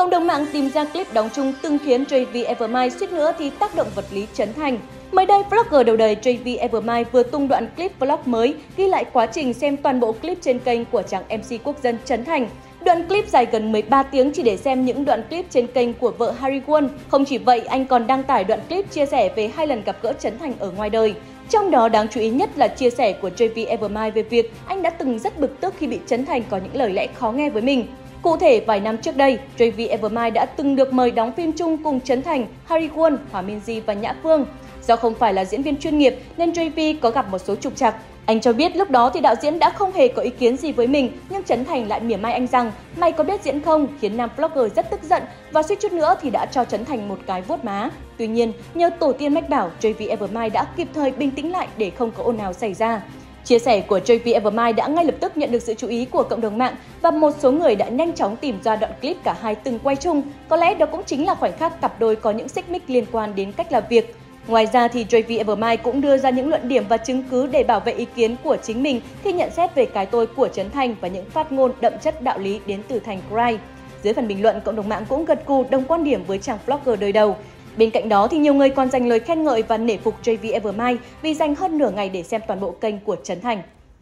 Cộng đồng mạng tìm ra clip đóng chung từng khiến JV Evermind suýt nữa thì tác động vật lý chấn thành. Mới đây, blogger đầu đời JV Evermind vừa tung đoạn clip vlog mới ghi lại quá trình xem toàn bộ clip trên kênh của chàng MC quốc dân Trấn Thành. Đoạn clip dài gần 13 tiếng chỉ để xem những đoạn clip trên kênh của vợ Harry Won. Không chỉ vậy, anh còn đăng tải đoạn clip chia sẻ về hai lần gặp gỡ Trấn Thành ở ngoài đời. Trong đó đáng chú ý nhất là chia sẻ của JV Evermind về việc anh đã từng rất bực tức khi bị Trấn Thành có những lời lẽ khó nghe với mình. Cụ thể, vài năm trước đây, JV Evermind đã từng được mời đóng phim chung cùng Trấn Thành, Harry Won, Hòa Minzy và Nhã Phương. Do không phải là diễn viên chuyên nghiệp nên JV có gặp một số trục trặc. Anh cho biết lúc đó thì đạo diễn đã không hề có ý kiến gì với mình, nhưng Trấn Thành lại mỉa mai anh rằng mày có biết diễn không, khiến nam vlogger rất tức giận và suýt chút nữa thì đã cho Trấn Thành một cái vuốt má. Tuy nhiên, nhờ tổ tiên mách bảo, JV Evermind đã kịp thời bình tĩnh lại để không có ồn ào xảy ra. Chia sẻ của JP Evermind đã ngay lập tức nhận được sự chú ý của cộng đồng mạng và một số người đã nhanh chóng tìm ra đoạn clip cả hai từng quay chung. Có lẽ đó cũng chính là khoảnh khắc cặp đôi có những xích mích liên quan đến cách làm việc. Ngoài ra thì JP Evermind cũng đưa ra những luận điểm và chứng cứ để bảo vệ ý kiến của chính mình khi nhận xét về cái tôi của Trấn Thành và những phát ngôn đậm chất đạo lý đến từ Thành Cry. Dưới phần bình luận, cộng đồng mạng cũng gật cù đồng quan điểm với chàng blogger đời đầu. Bên cạnh đó thì nhiều người còn dành lời khen ngợi và nể phục JV Evermind vì dành hơn nửa ngày để xem toàn bộ kênh của Trấn Thành.